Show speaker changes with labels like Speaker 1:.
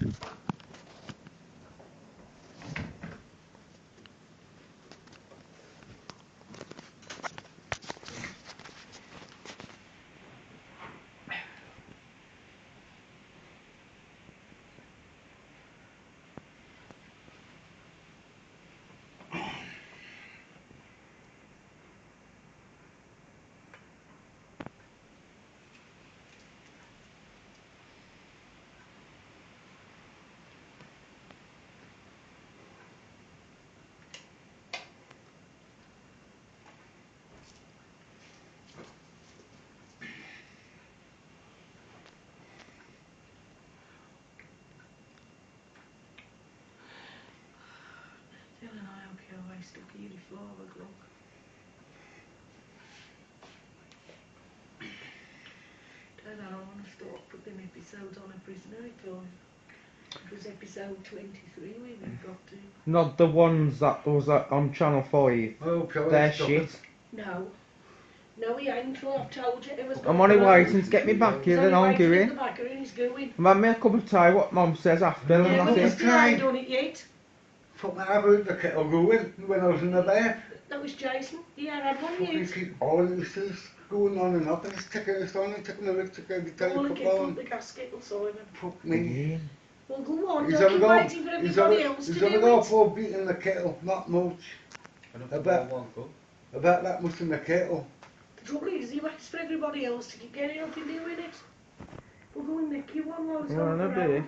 Speaker 1: Feeling I hope you're always stuck in your floor, look. Don't know, I want to start putting episodes on a prisoner film. It was episode 23 we even got to.
Speaker 2: Not the ones that was on Channel 5.
Speaker 3: Oh, pure
Speaker 2: They're
Speaker 3: stuff.
Speaker 2: shit.
Speaker 1: No. No, he ain't. Well, I've told you. It was
Speaker 2: I'm only waiting to get me back here then I'm
Speaker 1: in
Speaker 2: going.
Speaker 1: the back and he's going.
Speaker 2: I've had me a cup of tea, what Mum says after, and
Speaker 1: Yeah,
Speaker 2: that's
Speaker 1: but you
Speaker 2: it.
Speaker 1: still ain't done it yet.
Speaker 3: Fucking I heard the kettle going when I was in the bath.
Speaker 1: That was Jason. He had had one
Speaker 3: Fucking
Speaker 1: yet.
Speaker 3: keep all this is going on and up and it's taking us on and taking the electric every time
Speaker 1: All
Speaker 3: you
Speaker 1: the
Speaker 3: put
Speaker 1: kid
Speaker 3: on.
Speaker 1: put the gasket or Simon.
Speaker 3: Fuck me.
Speaker 2: Again.
Speaker 1: Well, go on.
Speaker 3: He's
Speaker 1: Don't
Speaker 3: only
Speaker 1: keep
Speaker 3: got,
Speaker 1: waiting for
Speaker 3: he's
Speaker 1: everybody
Speaker 3: only,
Speaker 1: else to
Speaker 3: he's
Speaker 1: do
Speaker 3: only
Speaker 1: it.
Speaker 3: got for beating the kettle, not much.
Speaker 4: Enough
Speaker 3: I
Speaker 4: for
Speaker 3: bet.
Speaker 4: one cup.
Speaker 3: About that much in the kettle.
Speaker 1: The trouble is, he waits for everybody else to keep getting up and doing it. We're going to Nick you one while it's
Speaker 2: You